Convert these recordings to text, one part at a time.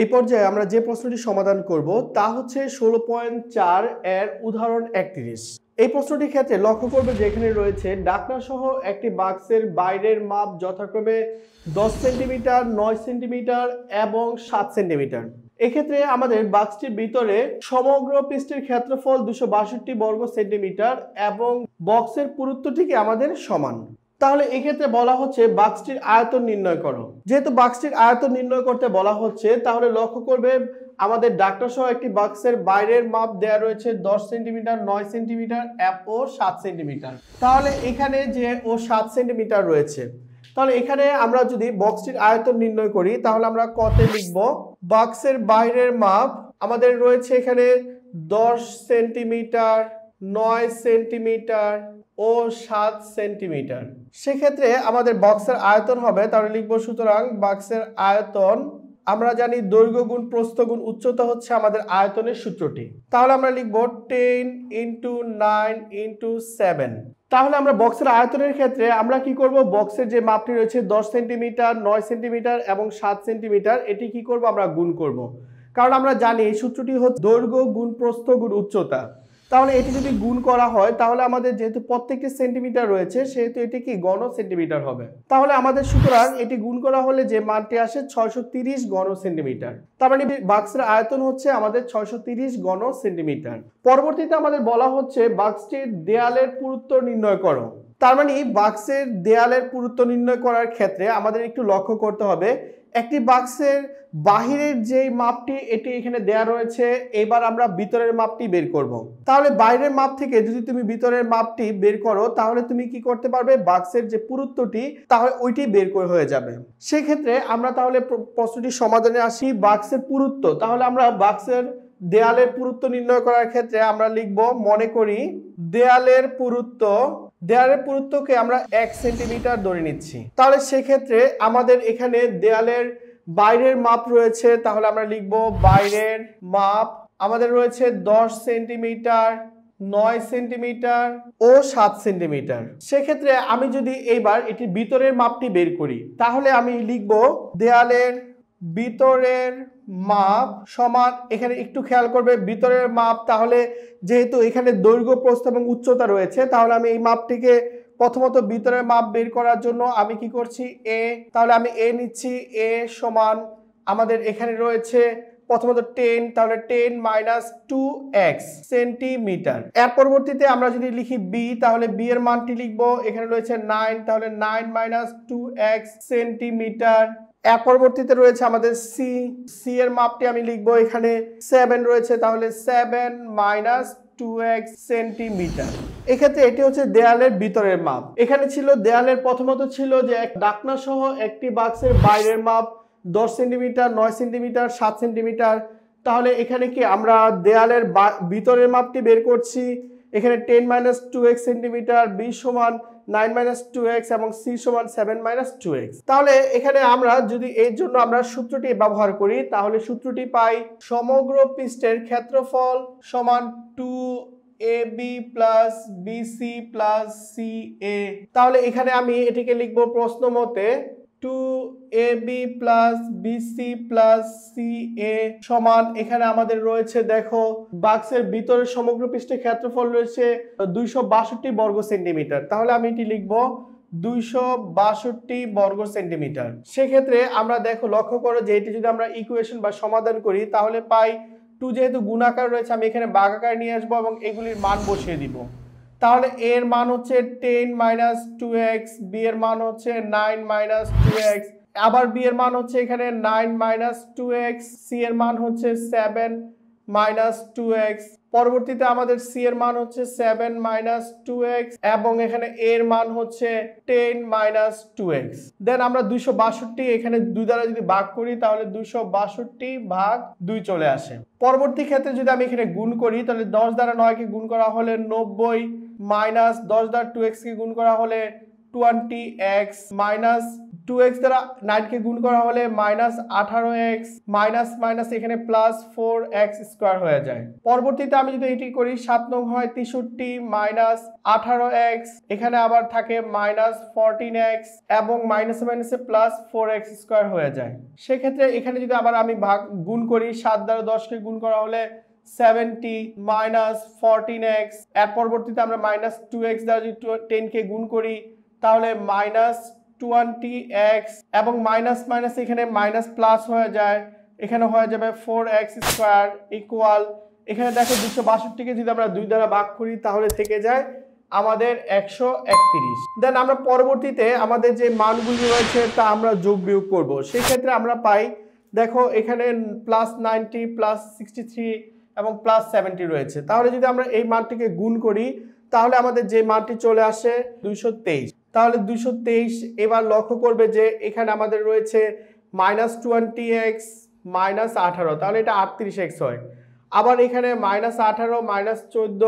এই পর্যায়ে আমরা যে প্রশ্নটি সমাধান করব, তা হচ্ছে ষোলো পয়েন্ট চার এর উদাহরণ একত্রিশ। এই প্রশ্নটির ক্ষেত্রে লক্ষ্য করবে যেখানে রয়েছে ডাকনা সহ একটি বাক্সের বাইরের মাপ যথাক্রমে দশ সেন্টিমিটার, নয় সেন্টিমিটার এবং সাত সেন্টিমিটার। এক্ষেত্রে আমাদের বাক্সটির ভিতরে সমগ্র পৃষ্ঠের ক্ষেত্রফল দুশো বাষট্টি বর্গ সেন্টিমিটার এবং বক্সের পুরুত্বটিকে আমাদের সমান। তাহলে এক্ষেত্রে বলা হচ্ছে বাক্সটির আয়তন নির্ণয় করো। যেহেতু বাক্সটির আয়তন নির্ণয় করতে বলা হচ্ছে, তাহলে লক্ষ্য করবে আমাদের ডাক্তার সহ একটি বাক্সের বাইরের মাপ দেয়া রয়েছে দশ সেন্টিমিটার, নয় সেন্টিমিটার ও সাত সেন্টিমিটার। তাহলে এখানে যে ও সাত সেন্টিমিটার রয়েছে, তাহলে এখানে আমরা যদি বক্সটির আয়তন নির্ণয় করি, তাহলে আমরা কতে লিখব, বাক্সের বাইরের মাপ আমাদের রয়েছে এখানে দশ সেন্টিমিটার, নয় সেন্টিমিটার ও সাত সেন্টিমিটার। সেক্ষেত্রে আমাদের বক্সের আয়তন হবে, তাহলে লিখব সুতরাং বক্সের আয়তন, আমরা জানি দৈর্ঘ্য গুণ প্রস্থ গুণ উচ্চতা হচ্ছে আমাদের আয়তনের সূত্রটি। তাহলে আমরা লিখব ten into nine into seven. তাহলে আমরা বক্সের আয়তনের ক্ষেত্রে আমরা কি করব? বক্সের যে মাপটি রয়েছে দশ সেন্টিমিটার, নয় সেন্টিমিটার এবং সাত সেন্টিমিটার, এটি কি করব? আমরা গুণ করব। কারণ আমরা জানি এই সূত্রটি হচ্ছে দৈর্ঘ্য গুণ প্রস্থ গুণ উচ্চতা। তাহলে এটি যদি গুণ করা হয়, তাহলে আমাদের যেহেতু প্রত্যেকটি সেন্টিমিটার রয়েছে, সেহেতু এটি কি গণ সেন্টিমিটার হবে। তাহলে আমাদের সুতরাং এটি গুণ করা হলে যে মানটি আসে ছয়শো তিরিশ গণ সেন্টিমিটার তার মানে বাক্সের আয়তন হচ্ছে আমাদের ছয়শো তিরিশ গণ সেন্টিমিটার পরবর্তীতে আমাদের বলা হচ্ছে বাক্সটির দেয়ালের পুরুত্ব নির্ণয় করো। তার মানে বাক্সের দেয়ালের পুরুত্ব নির্ণয় করার ক্ষেত্রে আমাদের একটু লক্ষ্য করতে হবে। একটি বাক্সের বাহিরের যেই মাপটি, এটি এখানে দেয়া রয়েছে, এবার আমরা ভিতরের মাপটি বের করব। তাহলে বাইরের মাপ থেকে যদি তুমি ভিতরের মাপটি বের করো, তাহলে তুমি কি করতে পারবে? বাক্সের যে পুরুত্বটি, তাহলে ওইটি বের করে হয়ে যাবে। সেক্ষেত্রে আমরা তাহলে প্রশ্নটি সমাধানে আসি, বাক্সের পুরুত্ব। তাহলে আমরা বাক্সের দেয়ালের পুরুত্ব নির্ণয় করার ক্ষেত্রে আমরা লিখব, মনে করি, দেয়ালের পুরুত্ব দেয়ালের পুরুত্বকে আমরা এক সেন্টিমিটার ধরে নিচ্ছি। তাহলে সেক্ষেত্রে আমাদের এখানে দেয়ালের বাইরের মাপ রয়েছে, তাহলে আমরা লিখব বাইরের মাপ। আমাদের রয়েছে দশ সেন্টিমিটার, নয় সেন্টিমিটার ও সাত সেন্টিমিটার। সেক্ষেত্রে আমি যদি এইবার এটি ভিতরের মাপটি বের করি, তাহলে আমি লিখব দেয়ালের ভিতরের মাপ সমান, এখানে একটু খেয়াল করবে, ভিতরের মাপ, তাহলে যেহেতু এখানে দৈর্ঘ্য, প্রস্থ এবং উচ্চতা রয়েছে, তাহলে আমি এই মাপটিকে প্রথমত ভিতরের মাপ বের করার জন্য আমি কি করছি? এ তাহলে আমি এ নিচ্ছি এ সমান আমাদের এখানে রয়েছে প্রথমত টেন, তাহলে ten minus two x centimetre. এর পরবর্তীতে আমরা যদি লিখি বি তাহলে বি এর মানটি লিখব, এখানে রয়েছে নাইন, তাহলে nine minus two x centimetre. এর পরবর্তীতে রয়েছে আমাদের সি সি এর মাপটি আমি লিখব এখানে সেভেন রয়েছে, তাহলে seven minus two x centimetre এক্ষেত্রে এটি হচ্ছে দেয়ালের ভিতরের মাপ। এখানে ছিল দেয়ালের প্রথমত ছিল যে এক ডাকনা সহ একটি বাক্সের বাইরের মাপ, দশ সেন্টিমিটার নয় সেন্টিমিটার সাত সেন্টিমিটার তাহলে এখানে কি আমরা দেয়ালের ভিতরের মাপটি বের করছি? এখানে ten minus two x centimetre b সমান নাইন মাইনাস টু এক্স এবং সি সমান সেভেন মাইনাস টু এক্স। তাহলে এখানে আমরা যদি এর জন্য আমরা সূত্রটি ব্যবহার করি, তাহলে সূত্রটি পাই সমগ্র পৃষ্ঠের ক্ষেত্রফল সমান two a b plus bc plus c a. তাহলে এখানে আমি এটিকে লিখব প্রশ্ন মতে two a b plus bc plus c a সমান। এখানে আমাদের রয়েছে, দেখো, বাক্সের ভিতরে সমগ্র পৃষ্ঠে ক্ষেত্রফল রয়েছে দুইশো বাষট্টি বর্গ সেন্টিমিটার। তাহলে আমি এটি লিখব দুইশো বাষট্টি বর্গ সেন্টিমিটার। সেক্ষেত্রে আমরা দেখো, লক্ষ্য করো যে এটি যদি আমরা ইকুয়েশন বা সমাধান করি, তাহলে পাই টু যেহেতু গুণাকার রয়েছে, আমি এখানে বাঘাকার নিয়ে আসব এবং এগুলির মান বসিয়ে দিব। তাহলে এর মান হচ্ছে ten minus two x b এর মান হচ্ছে নাইন মাইনাস টু এক্স আবার বি এর মান হচ্ছে এখানে nine minus two x c এর মান হচ্ছে সেভেন মাইনাস টু এক্স পরবর্তীতে আমাদের সি এর মান হচ্ছে সেভেন মাইনাস টু এক্স এবং এখানে এর মান হচ্ছে ten minus two x then আমরা দুইশো বাষট্টি এখানে দুই দ্বারা যদি ভাগ করি, তাহলে দুইশো বাষট্টি ভাগ দুই চলে আসে। পরবর্তী ক্ষেত্রে যদি আমি এখানে গুণ করি, তাহলে দশ দ্বারা নয়কে গুণ করা হলে নব্বই মাইনাস দশ দ্বারা টু এক্সকে গুণ করা হলে twenty x minus two x দ্বারা নাইনকে গুণ করা হলে মাইনাস আঠারো এক্স মাইনাস মাইনাস এখানে প্লাস ফোর এক্স স্কোয়ার হয়ে যায়। পরবর্তীতে আমি যদি এটি করি, সাত নং হয় তেষট্টি মাইনাস আঠারো এক্স এখানে আবার থাকে মাইনাস ফোরটিন এক্স এবং মাইনাসে মাইনাসে প্লাস ফোর এক্স স্কোয়ার হয়ে যায়। সেক্ষেত্রে এখানে যদি আবার আমি ভাগ, গুণ করি, সাত দ্বারা দশকে গুণ করা হলে সেভেন্টি মাইনাস ফোরটিন এক্সের পরবর্তীতে আমরা মাইনাস টু এক্স দ্বারা যদি টেনকে গুণ করি, তাহলে মাইনাস টোয়েন্টি এক্স এবং মাইনাস মাইনাস এখানে মাইনাস প্লাস হয়ে যায়। এখানে হয়ে যাবে ফোর এক্স স্কোয়ার ইকুয়াল এখানে দেখো দুশো বাষট্টিকে যদি আমরা দুই দ্বারা ভাগ করি, তাহলে থেকে যায় আমাদের একশো একত্রিশ। দেন আমরা পরবর্তীতে আমাদের যে মানগুলি রয়েছে, তা আমরা যোগ বিয়োগ করব। সেক্ষেত্রে আমরা পাই, দেখো এখানে plus ninety plus sixty three এবং প্লাস সেভেন্টি রয়েছে। তাহলে যদি আমরা এই মানটিকে গুণ করি, তাহলে আমাদের যে মানটি চলে আসে দুইশো তেইশ। তাহলে দুইশো তেইশ এবার লক্ষ্য করবে যে এখানে আমাদের রয়েছে মাইনাস টোয়েন্টি এক্স মাইনাস আঠারো। তাহলে এটা আটত্রিশ এক্স হয়। আবার এখানে মাইনাস আঠারো মাইনাস চোদ্দ,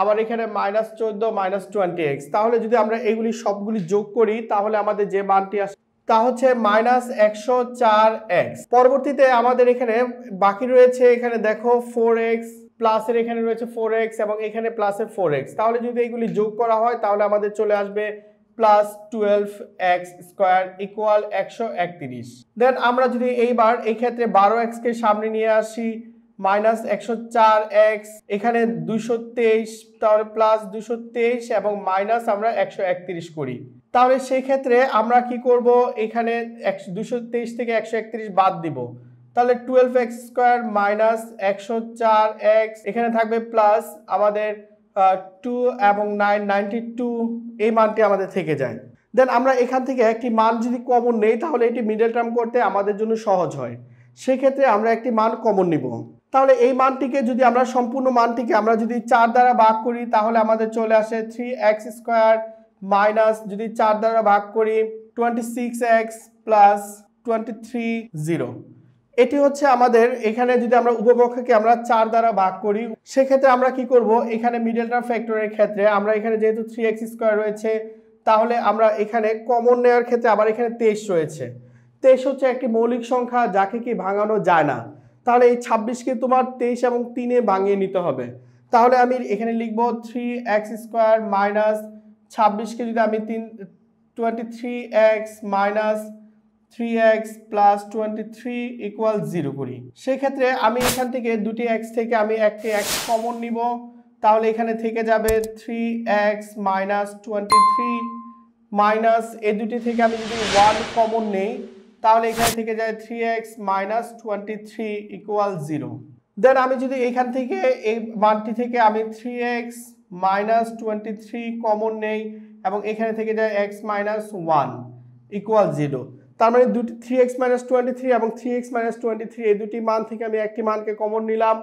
আবার এখানে মাইনাস চোদ্দ মাইনাস টোয়েন্টি এক্স তাহলে যদি আমরা এগুলি সবগুলি যোগ করি, তাহলে আমাদের যে মানটি আসে তা হচ্ছে মাইনাস একশো চার এক্স পরবর্তীতে আমাদের এখানে বাকি রয়েছে, এখানে দেখো ফোর এক্স প্লাসের এখানে রয়েছে ফোর এক্স এবং এখানে প্লাসের ফোর এক্স তাহলে যদি এইগুলি যোগ করা হয়, তাহলে আমাদের চলে আসবে plus twelve x square equal একশো একত্রিশ। দেন আমরা যদি এইবার এই ক্ষেত্রে বারো এক্সকে সামনে নিয়ে আসি মাইনাস একশো চার এক্স এখানে দুশো তেইশ, তাহলে প্লাস দুশো তেইশ এবং মাইনাস আমরা একশো একত্রিশ করি। তাহলে সেই ক্ষেত্রে আমরা কি করব? এখানে একশো, দুশো তেইশ থেকে একশো একত্রিশ বাদ দিব। তাহলে টুয়েলভ এক্স স্কোয়ার মাইনাস একশো চার এক্স এখানে থাকবে প্লাস আমাদের টু এবং নাইন নাইনটি টু এই মানটি আমাদের থেকে যায়। দেন আমরা এখান থেকে একটি মান যদি কমন নেই, তাহলে এটি মিডল টার্ম করতে আমাদের জন্য সহজ হয়। সেক্ষেত্রে আমরা একটি মান কমন নিব। তাহলে এই মানটিকে যদি আমরা সম্পূর্ণ মানটিকে আমরা যদি চার দ্বারা ভাগ করি, তাহলে আমাদের চলে আসে থ্রি এক্স স্কোয়ার মাইনাস যদি চার দ্বারা ভাগ করি twenty six x plus twenty three zero এটি হচ্ছে আমাদের এখানে যদি আমরা উপপক্ষকে আমরা চার দ্বারা ভাগ করি, সেক্ষেত্রে আমরা কি করব? এখানে মিডল টার্ম ফ্যাক্টরের ক্ষেত্রে আমরা এখানে যেহেতু থ্রি এক্স স্কোয়ার রয়েছে, তাহলে আমরা এখানে কমন নেওয়ার ক্ষেত্রে আবার এখানে তেইশ রয়েছে। তেইশ হচ্ছে একটি মৌলিক সংখ্যা যাকে কি ভাঙানো যায় না। তাহলে এই ছাব্বিশকে তোমার তেইশ এবং তিনে ভাঙিয়ে নিতে হবে। তাহলে আমি এখানে লিখব থ্রি এক্স স্কোয়ার মাইনাস ছাব্বিশকে যদি আমি তিন twenty three x minus three x plus twenty three equal zero করি। সেক্ষেত্রে আমি এখান থেকে দুটি এক্স থেকে আমি একটি এক্স কমন নিব। তাহলে এখানে থেকে যাবে three x minus twenty three minus এই দুটি থেকে আমি যদি ওয়ান কমন নেই, তাহলে এখানে থেকে যায় three x minus twenty three equal zero then আমি যদি এখান থেকে এই মানটি থেকে আমি three x minus twenty three common নেই এবং এখানে থেকে যায় x minus one equal zero তার মানে দুটি three x minus twenty three এবং three x minus twenty three এই দুটি মান থেকে আমি একটি মানকে কমন নিলাম।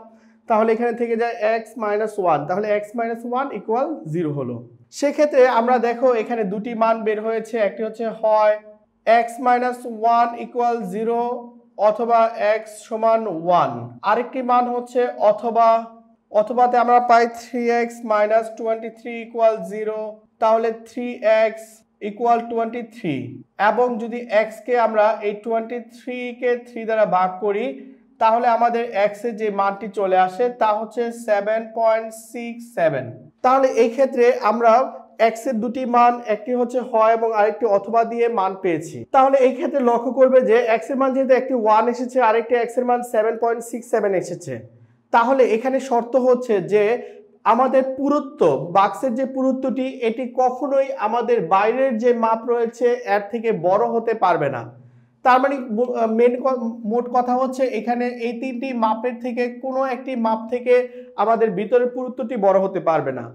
তাহলে এখানে থেকে যায় এক্স মাইনাস ওয়ান তাহলে x minus one equal zero হলো। সেক্ষেত্রে আমরা দেখো এখানে দুটি মান বের হয়েছে, একটি হচ্ছে হয় x minus one equal zero অথবা এক্স সমান ওয়ান আরেকটি মান হচ্ছে অথবা অথবাতে আমরা পাই three x minus twenty three equal zero তাহলে three x equal twenty three এবং যদি এক্সকে আমরা এই টোয়েন্টি থ্রিকে থ্রি দ্বারা ভাগ করি, তাহলে আমাদের এক্সের যে মানটি চলে আসে, তা হচ্ছে সেভেন পয়েন্ট সিক্স সেভেন তাহলে এই ক্ষেত্রে আমরা এক্সের দুটি মান, একটি হচ্ছে হয় এবং আরেকটি অথবা দিয়ে মান পেয়েছি। তাহলে এই ক্ষেত্রে লক্ষ্য করবে যে এক্সের মান যেহেতু একটি ওয়ান এসেছে, আরেকটি এক্সের মান সেভেন পয়েন্ট সিক্স সেভেন এসেছে। তাহলে এখানে শর্ত হচ্ছে যে আমাদের পুরুত্ব, বাক্সের যে পুরুত্বটি, এটি কখনোই আমাদের বাইরের যে মাপ রয়েছে, এর থেকে বড় হতে পারবে না। তার মানে মেন মোট কথা হচ্ছে এখানে এই তিনটি মাপের থেকে কোনো একটি মাপ থেকে আমাদের ভিতরের পুরুত্বটি বড় হতে পারবে না।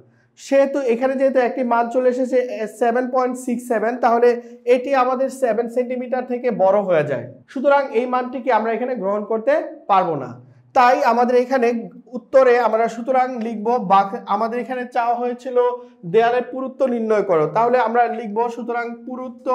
সেহেতু এখানে যেহেতু একটি মান চলে এসেছে সেভেন পয়েন্ট সিক্স সেভেন তাহলে এটি আমাদের সেভেন সেন্টিমিটার থেকে বড় হয়ে যায়। সুতরাং এই মানটিকে আমরা এখানে গ্রহণ করতে পারব না। তাই আমাদের এখানে উত্তরে আমরা সুতরাং লিখব আমাদের এখানে চাওয়া হয়েছিল দেয়ালের পুরুত্ব নির্ণয় করো তাহলে আমরা লিখব সুতরাং পুরুত্ব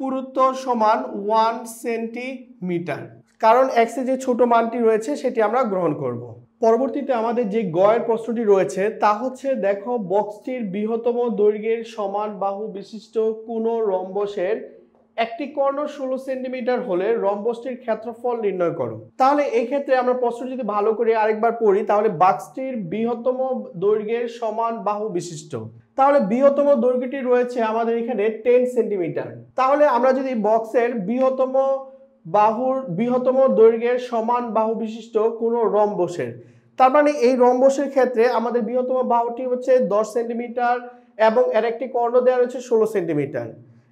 পুরুত্ব সমান ওয়ান সেন্টিমিটার কারণ এক্সে যে ছোট মানটি রয়েছে সেটি আমরা গ্রহণ করব। পরবর্তীতে আমাদের যে গয়ের প্রশ্নটি রয়েছে তা হচ্ছে দেখো বক্সটির বৃহত্তম দৈর্ঘ্যের সমান বাহু বিশিষ্ট কোনো রম্বসের একটি কর্ণ ষোলো সেন্টিমিটার হলে রম্বসটির ক্ষেত্রফল নির্ণয় করো। তাহলে এই ক্ষেত্রে আমরা প্রশ্ন যদি ভালো করে আরেকবার পড়ি, তাহলে বাক্সটির বৃহত্তম দৈর্ঘ্যের সমান বাহু বিশিষ্ট। তাহলে বৃহত্তম দৈর্ঘ্যটি রয়েছে আমাদের এখানে টেন সেন্টিমিটার। তাহলে আমরা যদি বক্সের বৃহত্তম বাহুর, বৃহত্তম দৈর্ঘ্যের সমান বাহু বিশিষ্ট কোনো রম্বসের, তার মানে এই রম্বসের ক্ষেত্রে আমাদের বৃহত্তম বাহুটি হচ্ছে দশ সেন্টিমিটার এবং এর একটি কর্ণ দেওয়া রয়েছে ষোলো সেন্টিমিটার।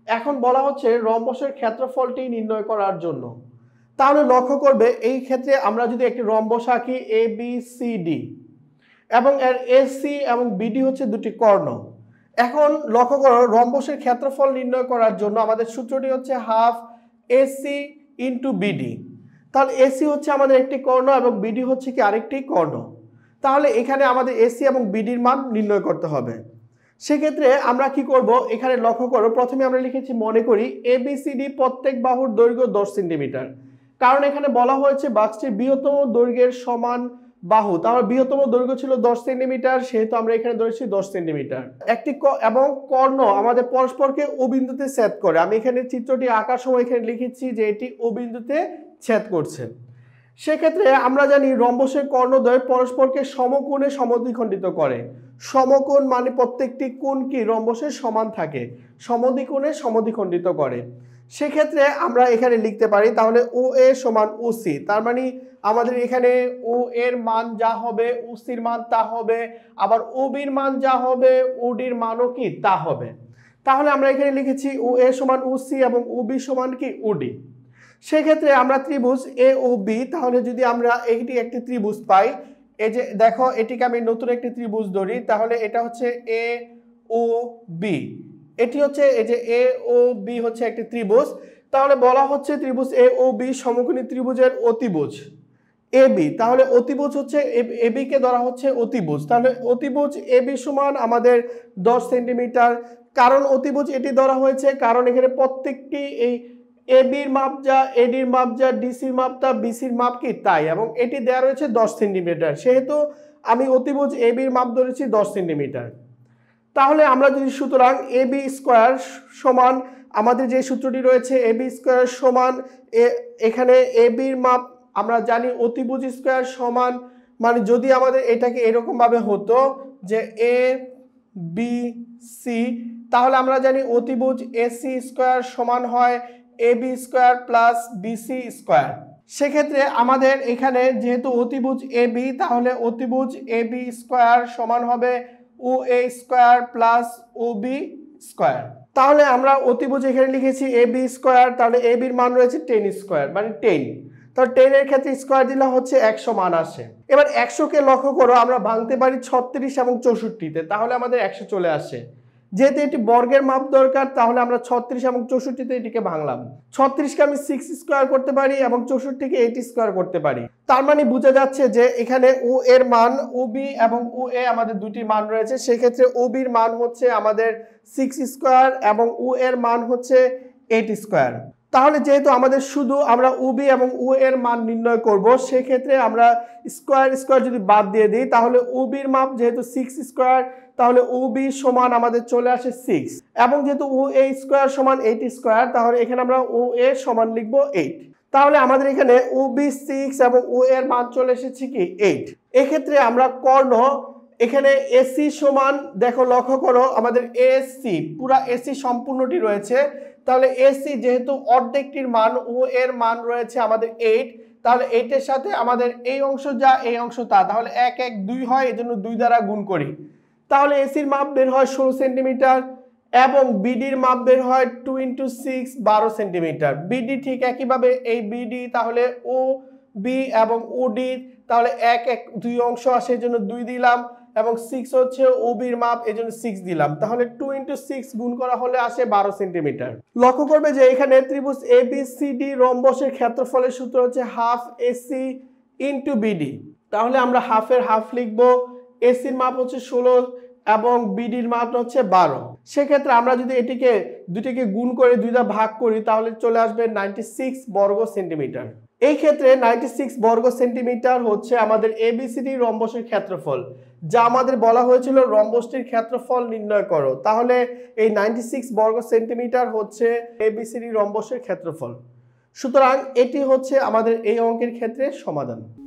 এখন বলা হচ্ছে রম্বসের ক্ষেত্রফলটি নির্ণয় করার জন্য। তাহলে লক্ষ্য করবে, এই ক্ষেত্রে আমরা যদি একটি রম্বস আঁকি এ বি সি ডি এবং এর এসি এবং বিডি হচ্ছে দুটি কর্ণ। এখন লক্ষ্য করো, রম্বসের ক্ষেত্রফল নির্ণয় করার জন্য আমাদের সূত্রটি হচ্ছে হাফ এসি ইন্টু বিডি তাহলে এসি হচ্ছে আমাদের একটি কর্ণ এবং বিডি হচ্ছে কি আরেকটি কর্ণ। তাহলে এখানে আমাদের এসি এবং বিডির মান নির্ণয় করতে হবে। সেক্ষেত্রে আমরা কি করব? এখানে লক্ষ্য করো, প্রথমে আমরা লিখেছি মনে করি এবিসিডি প্রত্যেক বাহুর দৈর্ঘ্য দশ সেন্টিমিটার। কারণ এখানে বলা হয়েছে বাক্সটির বৃহত্তম দৈর্ঘ্যের সমান বাহু। তাহলে বৃহত্তম দৈর্ঘ্য ছিল দশ সেন্টিমিটার, সেহেতু আমরা এখানে ধরেছি দশ সেন্টিমিটার। একটি এবং কর্ণ আমাদের পরস্পরকে ও বিন্দুতে ছেদ করে। আমি এখানে চিত্রটি আঁকার সময় এখানে লিখেছি যে এটি ও বিন্দুতে ছেদ করছে। সেক্ষেত্রে আমরা জানি রম্বসের কর্ণদ্বয় পরস্পরকে সমকোণে সমদ্বিখণ্ডিত করে। সমকোণ মানে প্রত্যেকটি কোণ কি রম্বসের সমান থাকে? সমদ্বিকোণে সমদ্বিখণ্ডিত করে। সেক্ষেত্রে আমরা এখানে লিখতে পারি, তাহলে ও এ সমান ও সি। তার মানে আমাদের এখানে ও এর মান যা হবে, ও সির মান তা হবে, আবার ও বির মান যা হবে, ও ডির মানও কি তা হবে। তাহলে আমরা এখানে লিখেছি ও এ সমান ও সি এবং ও বি সমান কি ও ডি। সেক্ষেত্রে আমরা ত্রিভুজ এ ও বি, তাহলে যদি আমরা এইটি একটি ত্রিভুজ পাই এই যে দেখো, এটিকে আমি নতুন একটি ত্রিভুজ ধরি, তাহলে এটা হচ্ছে এ ও বি এটি হচ্ছে এই যে এ ও বি হচ্ছে একটি ত্রিভুজ, তাহলে বলা হচ্ছে ত্রিভুজ এ ও বি সমকোণী ত্রিভুজের অতিভুজ। এ বি তাহলে অতিভুজ হচ্ছে এ কে ধরা হচ্ছে অতিভুজ। তাহলে অতিভুজ এ বি সমান আমাদের দশ সেন্টিমিটার। কারণ অতিভুজ এটি ধরা হয়েছে, কারণ এখানে প্রত্যেকটি এই এ বির মাপ যা এডির মাপ যা ডিসির মাপ তা বিসির মাপ কি? তাই। এবং এটি দেওয়া রয়েছে দশ সেন্টিমিটার। সেহেতু আমি অতিভুজ এ বির মাপ ধরেছি দশ সেন্টিমিটার। তাহলে আমরা যদি সুতরাং এ বি স্কোয়ার সমান আমাদের যে সূত্রটি রয়েছে এ বি স্কোয়ার সমান এখানে এ বির মাপ আমরা জানি অতিভুজ স্কোয়ার সমান মানে যদি আমাদের এটাকে এরকমভাবে হতো যে এ বি সি তাহলে আমরা জানি অতিভুজ এসি স্কোয়ার সমান হয় A B square plus BC square সেক্ষেত্রে আমাদের এখানে যেহেতু অতিভুজ এ বি তাহলে অতিভুজ এ বি স্কোয়ার সমান হবে O A square plus O B square তাহলে আমরা অতিভুজ এখানে লিখেছি এ বি স্কোয়ার তাহলে এ বির মান রয়েছে টেন স্কোয়ার মানে টেন তাহলে টেনের ক্ষেত্রে স্কোয়ার দিলে হচ্ছে একশো মান আসে। এবার একশোকে লক্ষ্য করো, আমরা ভাঙতে পারি ছত্রিশ এবং চৌষট্টিতে, তাহলে আমাদের একশো চলে আসে। যেহেতু এটি বর্গের মাপ দরকার, তাহলে আমরা ছত্রিশ এবং চৌষট্টিতে এটিকে ভাঙলাম। ছত্রিশকে আমি সিক্স স্কোয়ার করতে পারি এবং চৌষট্টিকে এইট স্কোয়ার করতে পারি। তার মানে বোঝা যাচ্ছে যে এখানে ও এর মান, ও বি এবং ও এ আমাদের দুটি মান রয়েছে। সেক্ষেত্রে ও বির মান হচ্ছে আমাদের সিক্স স্কোয়ার এবং ও এর মান হচ্ছে এইট স্কোয়ার তাহলে যেহেতু আমাদের শুধু আমরা উবি এবং উ এর মান নির্ণয় করব, সেক্ষেত্রে আমরা স্কোয়ার স্কোয়ার যদি বাদ দিয়ে দিই, তাহলে উবির মাপ যেহেতু সিক্স স্কোয়ার তাহলে উবি সমান আমাদের চলে আসে সিক্স এবং যেহেতু ও এ স্কোয়ার সমান এইট স্কোয়ার তাহলে এখানে আমরা ও এ সমান লিখব এইট তাহলে আমাদের এখানে ও বি সিক্স এবং ও এর মান চলে এসেছে কি এইট এক্ষেত্রে আমরা কর্ণ, এখানে এসি সমান, দেখো লক্ষ্য করো, আমাদের এসি পুরা এসি সম্পূর্ণটি রয়েছে। তাহলে এসি যেহেতু অর্ধেকটির মান, ও এর মান রয়েছে আমাদের এইট তাহলে এইটের সাথে আমাদের এই অংশ যা, এই অংশ তা। তাহলে এক এক, দুই হয় এই জন্য দুই দ্বারা গুণ করি। তাহলে এসির মাপ বের হয় ষোলো সেন্টিমিটার এবং বিডির মাপ বের হয় টু ইন্টু সিক্স বারো সেন্টিমিটার। বিডি ঠিক একইভাবে এই বিডি তাহলে ও বি এবং ও ডি তাহলে এক এক দুই অংশ আসে জন্য দুই দিলাম এবং সিক্স হচ্ছে ওবির মাপ, এই জন্য সিক্স দিলাম। তাহলে টু ইন্টু সিক্স গুণ করা হলে আসে বারো সেন্টিমিটার। লক্ষ্য করবে যে এখানে ত্রিভুজ এ বি সি ডি রম্বসের ক্ষেত্রফলের সূত্র হচ্ছে হাফ এসি ইন্টু বিডি তাহলে আমরা হাফের হাফ লিখব। এসির মাপ হচ্ছে ষোলো এবং বিডির মাপ হচ্ছে বারো। সেক্ষেত্রে আমরা যদি এটিকে, দুটিকে গুণ করে দুইটা ভাগ করি, তাহলে চলে আসবে নাইনটি সিক্স বর্গ সেন্টিমিটার। এই ক্ষেত্রে নাইনটি সিক্স বর্গ সেন্টিমিটার হচ্ছে আমাদের এবিসিডি রম্বসের ক্ষেত্রফল। যা আমাদের বলা হয়েছিল রম্বসটির ক্ষেত্রফল নির্ণয় করো। তাহলে এই নাইনটি সিক্স বর্গ সেন্টিমিটার হচ্ছে এবিসিডি রম্বসের ক্ষেত্রফল। সুতরাং এটি হচ্ছে আমাদের এই অঙ্কের ক্ষেত্রে সমাধান।